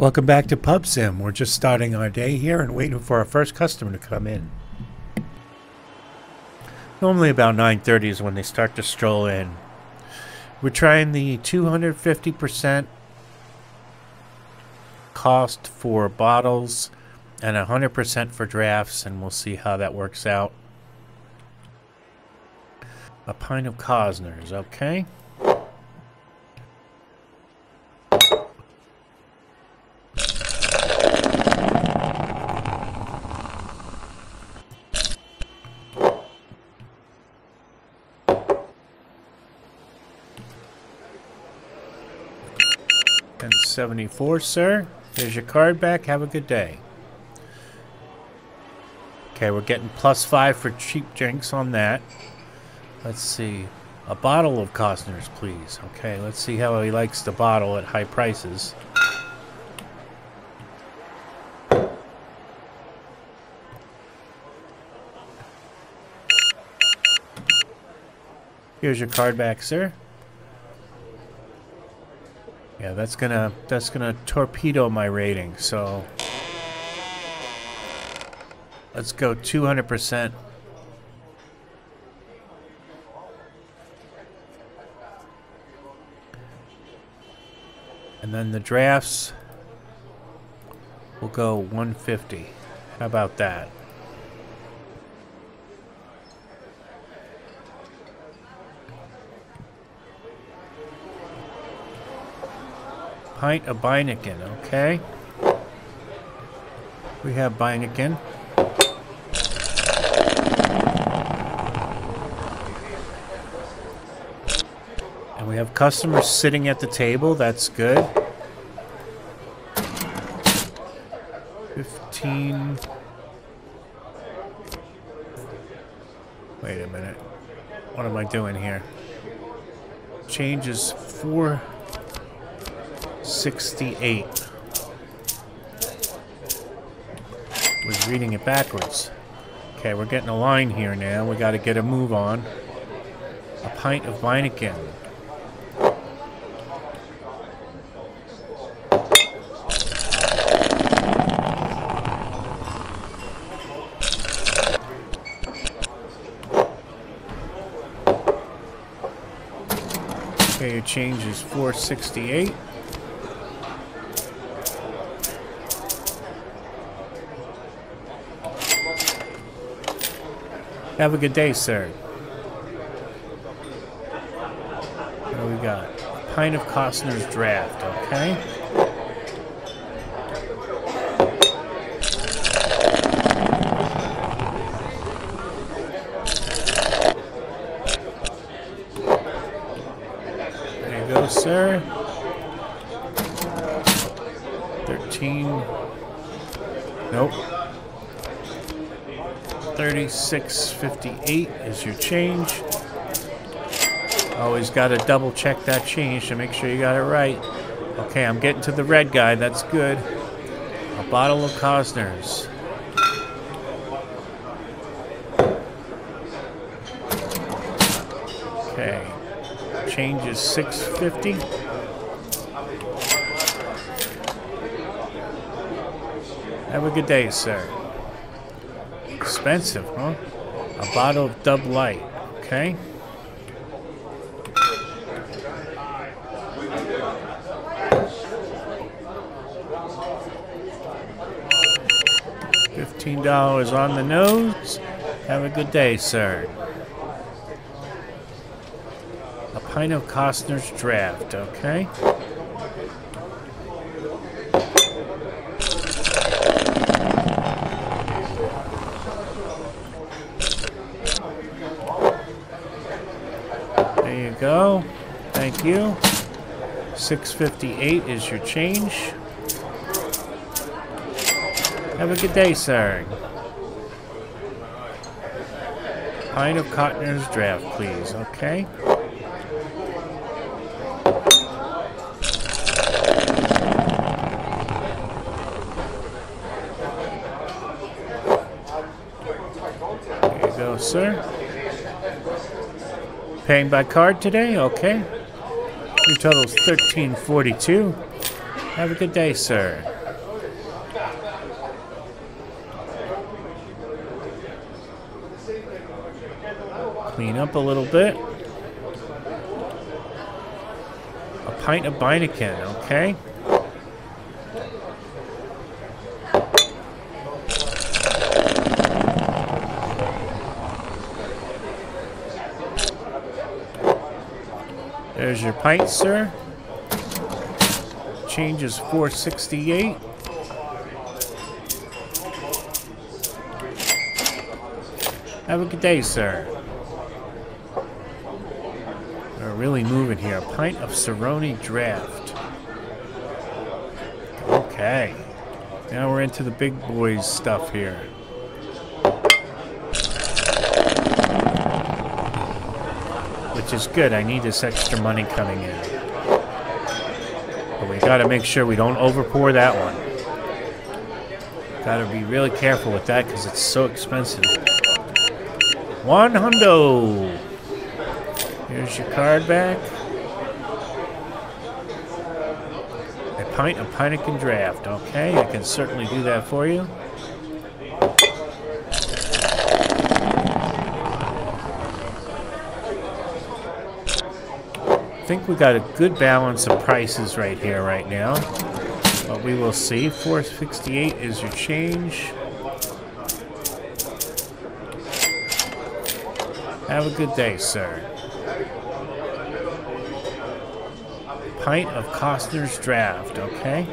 Welcome back to Pub Sim. We're just starting our day here and waiting for our first customer to come in. Normally about 9.30 is when they start to stroll in. We're trying the 250% cost for bottles and 100% for drafts and we'll see how that works out. A pint of Costner's, okay. And 74, sir. Here's your card back. Have a good day. Okay, we're getting plus five for cheap drinks on that. Let's see. A bottle of Costner's, please. Okay, let's see how he likes the bottle at high prices. Here's your card back, sir. Yeah, that's gonna that's gonna torpedo my rating, so let's go 200%. And then the drafts will go 150. How about that? Pint of Beineken, okay. We have Beineken. And we have customers sitting at the table, that's good. 15... Wait a minute. What am I doing here? Changes 468. Was reading it backwards. Okay, we're getting a line here now. We got to get a move on. A pint of Heineken. Okay, your change is 468. Have a good day, sir. What do we got? A pint of Costner's draft, okay? There you go, sir. 13. Nope. 36.58 is your change. Always got to double check that change to make sure you got it right. Okay, I'm getting to the red guy. That's good. A bottle of Costner's. Okay. Change is 650. Have a good day, sir. Expensive, huh? A bottle of Dub Light. Okay. Fifteen dollars on the nose. Have a good day, sir. A pint of Costner's draft, okay? There you go. Thank you. 658 is your change. Have a good day, sir. Pint of Costner's draft, please. Okay. There you go, sir. Paying by card today? Okay. Your total's 1342. Have a good day, sir. Clean up a little bit. A pint of Beineken, okay? There's your pint, sir. Change is 468. Have a good day, sir. We're really moving here. A pint of Cerrone draft. Okay. Now we're into the big boys stuff here. Which is good. I need this extra money coming in. But we gotta make sure we don't overpour that one. Gotta be really careful with that because it's so expensive. One hundo. Here's your card back. A pint of Heineken Draft. Okay, I can certainly do that for you. Think we got a good balance of prices right here right now. But we will see. 468 is your change. Have a good day, sir. Pint of Costner's Draft, okay?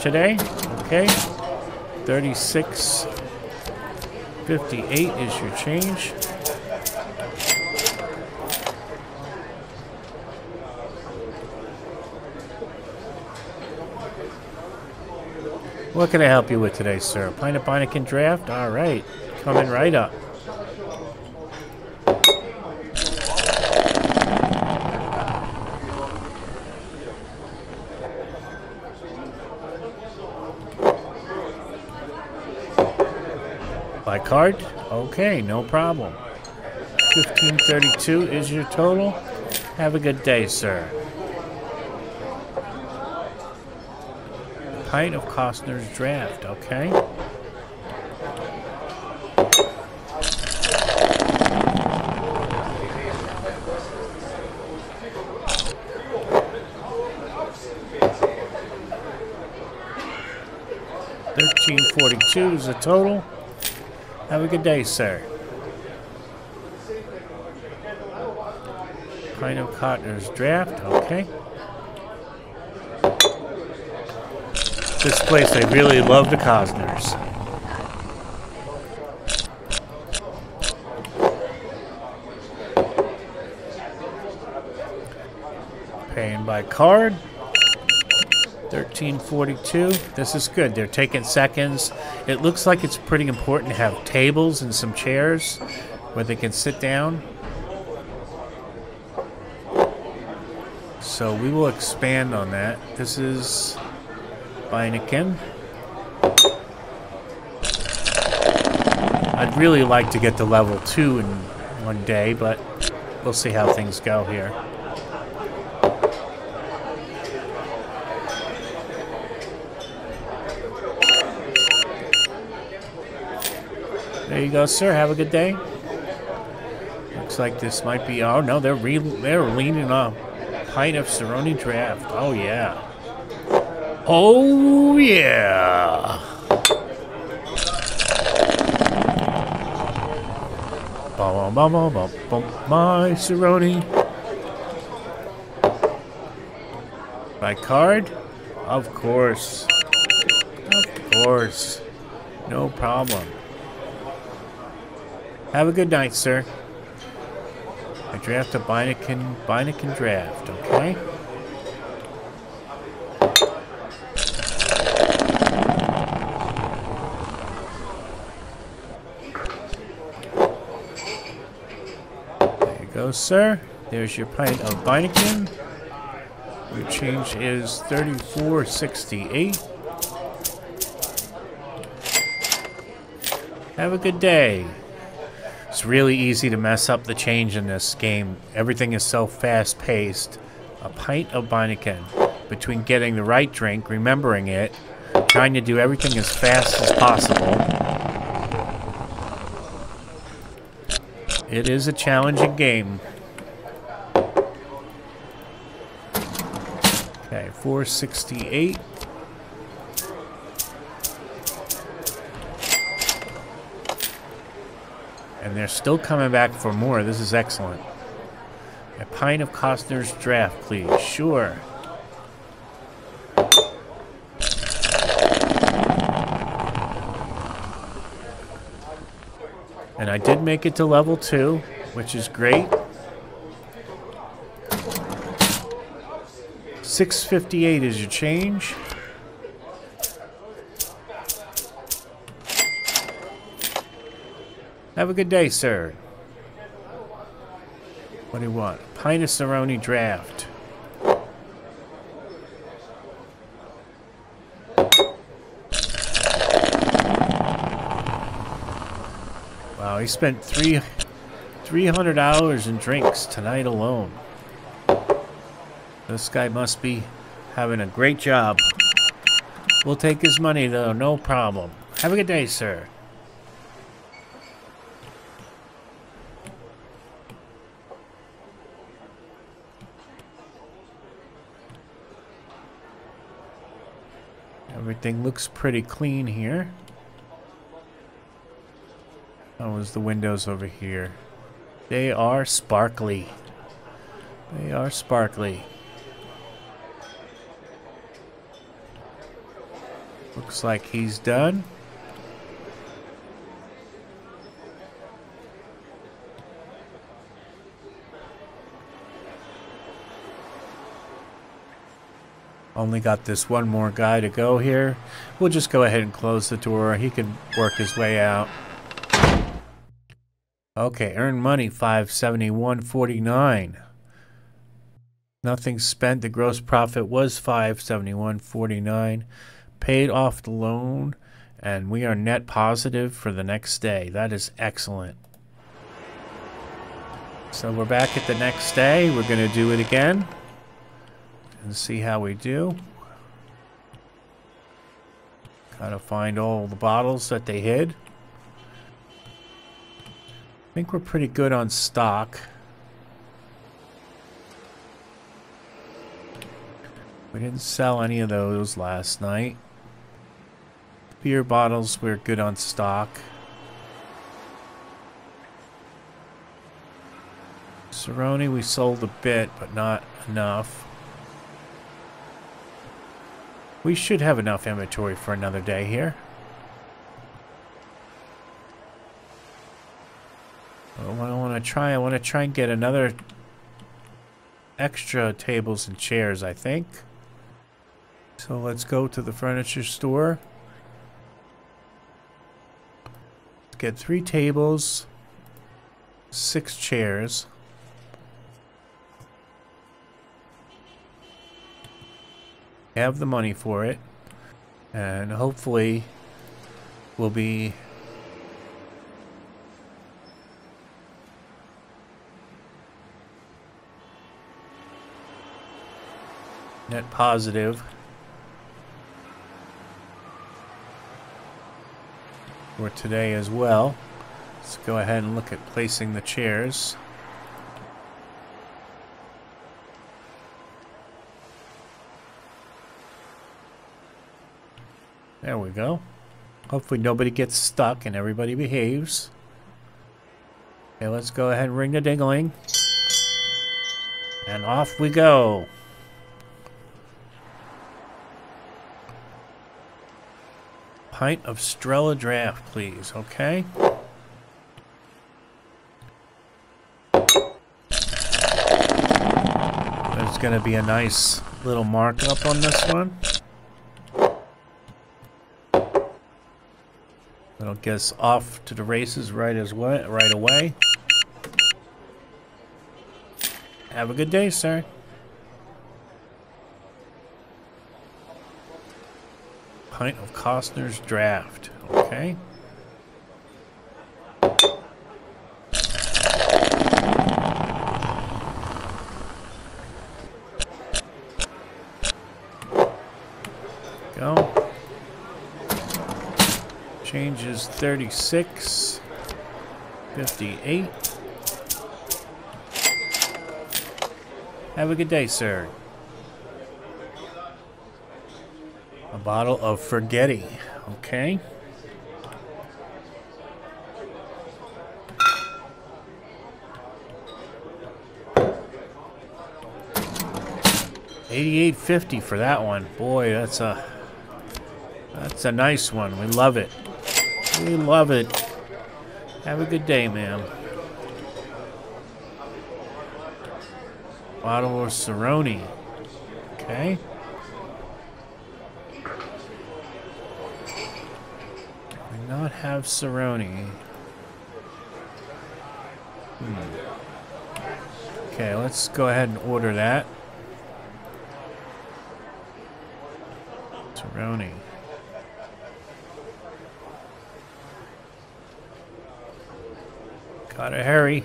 Today, okay? 36.58 is your change. What can I help you with today, sir? Pint of draft? All right. Coming right up. Card? Okay, no problem. 1532 is your total. Have a good day, sir. pint of Costner's Draft, okay? Thirteen forty-two is the total. Have a good day, sir. Pint of Costner's Draft, okay? this place. I really love the Costner's. Paying by card. 1342. This is good. They're taking seconds. It looks like it's pretty important to have tables and some chairs where they can sit down. So we will expand on that. This is Beineken. I'd really like to get to level 2 in one day, but we'll see how things go here. There you go, sir. Have a good day. Looks like this might be... Oh, no, they're, re they're leaning on a pint of Cerrone draft. Oh, yeah. Oh, yeah. Bum, bum, bum, bum, bum, my Cerrone. My card? Of course. Of course. No problem. Have a good night, sir. I draft a Beineken, Beineken draft, okay? There you go, sir. There's your pint of Beineken. Your change is 34.68. Have a good day. It's really easy to mess up the change in this game. Everything is so fast paced. A pint of Heineken. Between getting the right drink, remembering it, trying to do everything as fast as possible. It is a challenging game. Okay, 468. And they're still coming back for more. This is excellent. A pint of Costner's draft, please. Sure. And I did make it to level 2, which is great. 658 is your change. Have a good day, sir. What do you want? Pint of Cerrone draft. Wow, he spent three three hundred dollars in drinks tonight alone. This guy must be having a great job. We'll take his money though, no problem. Have a good day, sir. Everything looks pretty clean here. How is the windows over here? They are sparkly. They are sparkly. Looks like he's done. Only got this one more guy to go here. We'll just go ahead and close the door. He can work his way out. Okay, earn money 571.49. Nothing spent. The gross profit was 571.49. Paid off the loan and we are net positive for the next day. That is excellent. So we're back at the next day. We're going to do it again and see how we do. Gotta find all the bottles that they hid. I think we're pretty good on stock. We didn't sell any of those last night. Beer bottles, we're good on stock. Cerrone, we sold a bit, but not enough. We should have enough inventory for another day here. Oh, I want to try. I want to try and get another extra tables and chairs, I think. So let's go to the furniture store. Get three tables, six chairs. Have the money for it. And hopefully we'll be net positive for today as well. Let's go ahead and look at placing the chairs. We go. Hopefully nobody gets stuck and everybody behaves. Okay, let's go ahead and ring the dingling. And off we go. Pint of Strella Draft, please, okay? There's going to be a nice little markup on this one. That'll get us off to the races right as well, right away. Have a good day, sir. Pint of Costner's Draft. Okay. go. Changes 36, 58. Have a good day, sir. A bottle of Forgetti. Okay. Eighty-eight fifty for that one. Boy, that's a that's a nice one. We love it. We love it. Have a good day, ma'am. Bottle of Cerrone. Okay. Do we not have Cerrone. Hmm. Okay, let's go ahead and order that. Cerrone. Gotta hurry.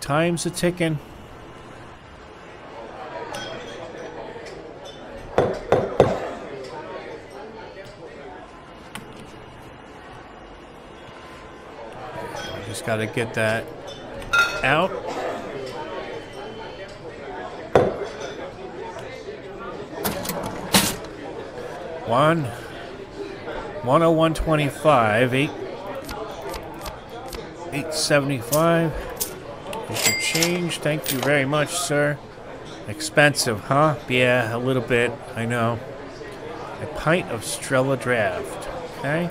Time's a ticking. Just gotta get that out. One. 101.25. Eight. 875. Is your change. Thank you very much, sir. Expensive, huh? Yeah, a little bit. I know. A pint of Strella Draft. Okay.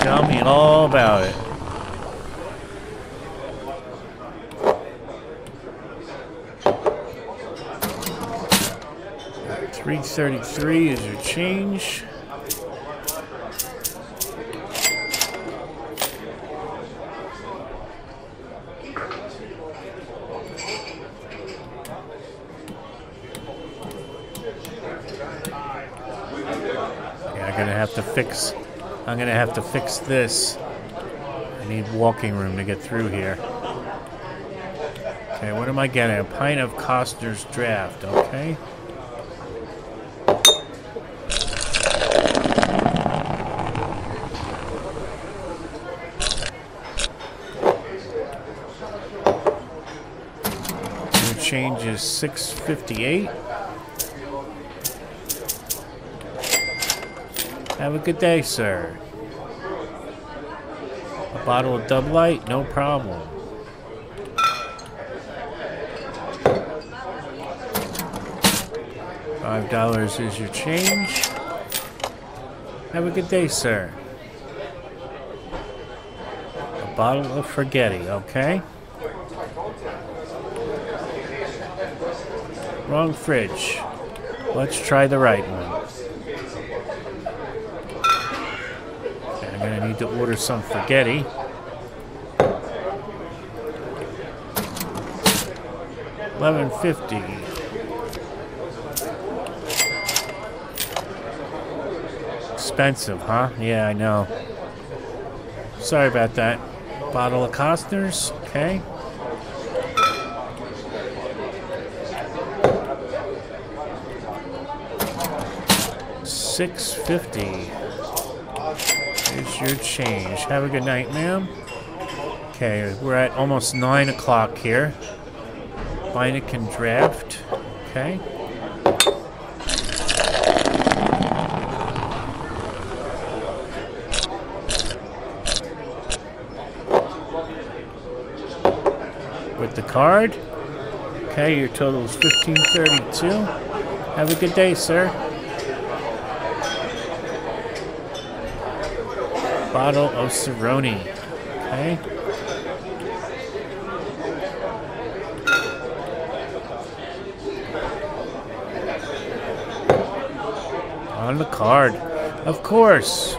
Tell me all about it. Three thirty-three is your change. Yeah, I'm gonna have to fix. I'm gonna have to fix this. I need walking room to get through here. Okay, what am I getting? A pint of Costner's Draft. Okay. Change is 658. Have a good day, sir. A bottle of Dub Light? No problem. Five dollars is your change. Have a good day, sir. A bottle of Forgetti, okay? Wrong fridge. Let's try the right one. Okay, I'm gonna need to order some Forgetti. Eleven fifty. Expensive, huh? Yeah, I know. Sorry about that. Bottle of Costner's, okay. Six fifty. Your change. Have a good night, ma'am. Okay, we're at almost nine o'clock here. Heineken draft. Okay. With the card. Okay, your total is 1532. Have a good day, sir. Bottle of Cerrone. Okay. On the card. Of course.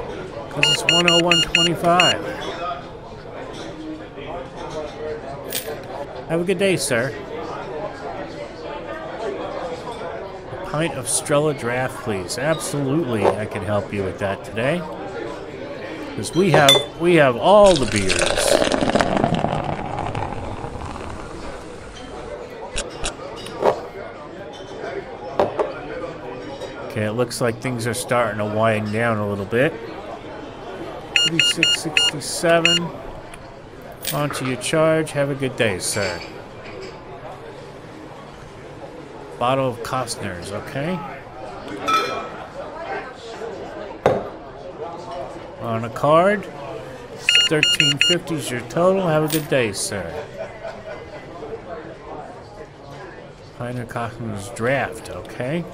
Because it's 101.25. Have a good day, sir. A pint of Strella Draft, please. Absolutely, I can help you with that today. Because we have we have all the beers. Okay, it looks like things are starting to wind down a little bit. 3667. Onto your charge. Have a good day, sir. Bottle of Costner's, okay? On a card. 1350 is your total. Have a good day, sir. Pioneer Costner's draft, okay?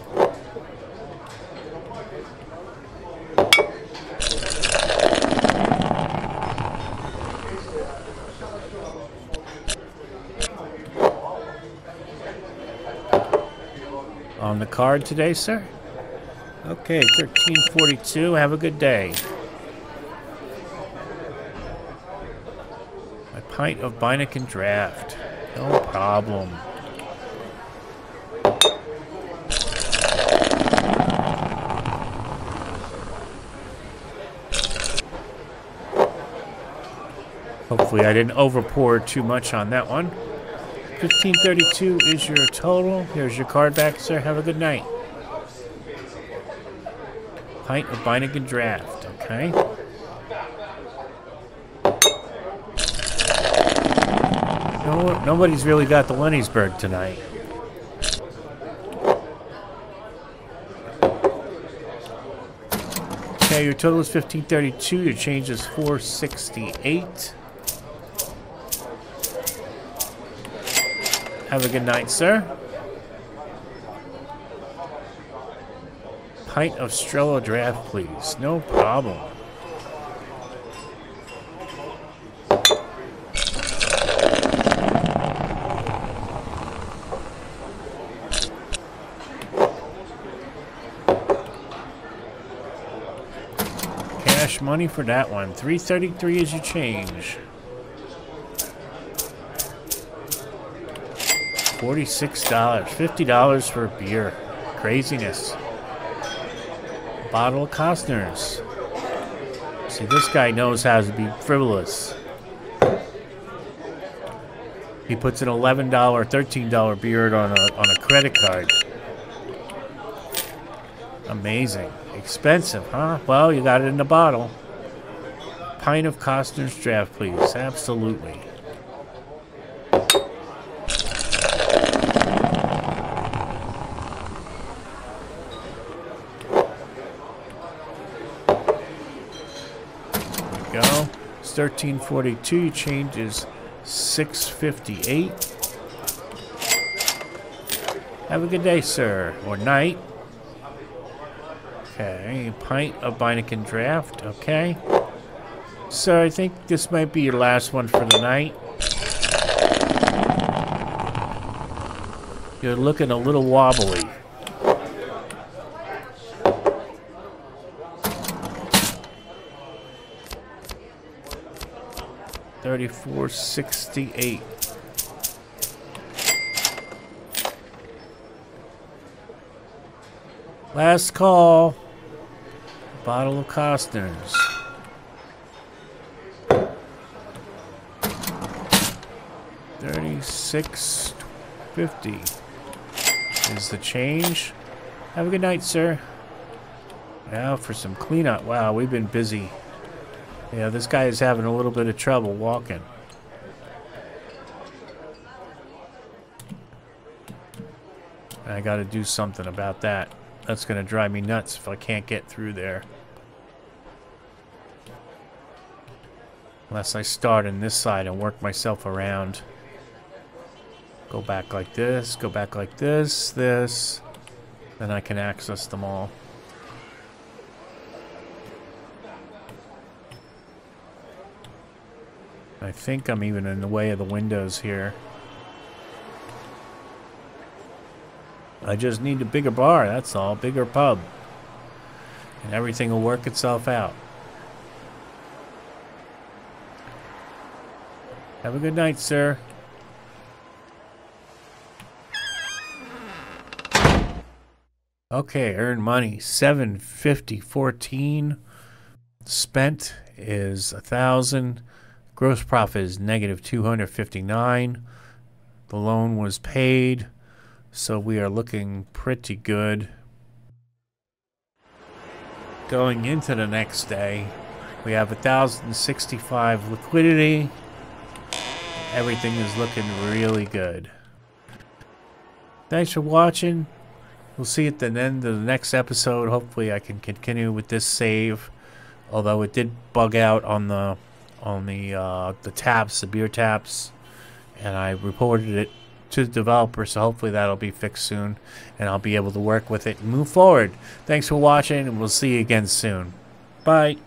On the card today, sir? Okay, 1342. Have a good day. Pint of Beineken draft. No problem. Hopefully I didn't overpour too much on that one. 1532 is your total. Here's your card back, sir. Have a good night. Pint of Beineken Draft, okay? No, nobody's really got the Lenny'sburg tonight. Okay, your total is 1532. Your change is 468. Have a good night, sir. Pint of Strella draft, please. No problem. Money for that one. 333 is your change. $46. $50 for a beer. Craziness. Bottle of Costner's. See, this guy knows how to be frivolous. He puts an $11, $13 beer on a, on a credit card. Amazing. Expensive, huh? Well, you got it in the bottle. Pint of Costner's draft, please. Absolutely. go. It's 1342. Changes 658. Have a good day, sir. Or night. Okay. Pint of Beineken draft. Okay. So I think this might be your last one for the night. You're looking a little wobbly. Thirty-four sixty-eight. Last call. Bottle of Costner's. Thirty-six fifty is the change. Have a good night, sir. Now for some cleanup. Wow, we've been busy. Yeah, this guy is having a little bit of trouble walking. I got to do something about that. That's going to drive me nuts if I can't get through there. Unless I start on this side and work myself around. Go back like this, go back like this, this. Then I can access them all. I think I'm even in the way of the windows here. I just need a bigger bar, that's all. Bigger pub. And everything will work itself out. Have a good night, sir. Okay, earn money. 750 14. Spent is a thousand. Gross profit is negative 259. The loan was paid, so we are looking pretty good. going into the next day. We have 1,065 liquidity. Everything is looking really good. Thanks for watching. We'll see at the end of the next episode. Hopefully I can continue with this save. Although it did bug out on the on the uh, the taps, the beer taps. And I reported it to the developer, so hopefully that'll be fixed soon. And I'll be able to work with it and move forward. Thanks for watching, and we'll see you again soon. Bye.